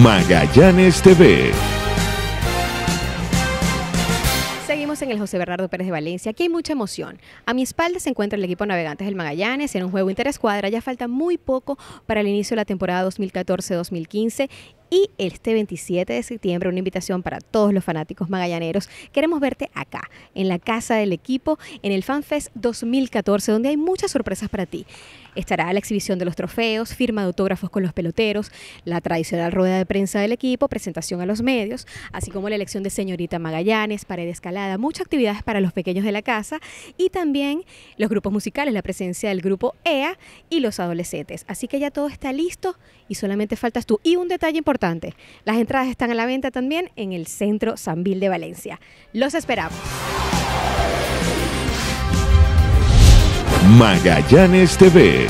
Magallanes TV. Seguimos en el José Bernardo Pérez de Valencia. Aquí hay mucha emoción. A mi espalda se encuentra el equipo Navegantes del Magallanes en un juego interescuadra. Ya falta muy poco para el inicio de la temporada 2014-2015 y este 27 de septiembre una invitación para todos los fanáticos magallaneros. Queremos verte acá, en la casa del equipo, en el FanFest 2014, donde hay muchas sorpresas para ti. Estará la exhibición de los trofeos, firma de autógrafos con los peloteros, la tradicional rueda de prensa del equipo, presentación a los medios, así como la elección de señorita Magallanes, pared escalada, muchas actividades para los pequeños de la casa y también los grupos musicales, la presencia del grupo EA y los adolescentes. Así que ya todo está listo y solamente faltas tú. Y un detalle importante, las entradas están a la venta también en el Centro Sanvil de Valencia. Los esperamos. Magallanes TV